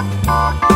Música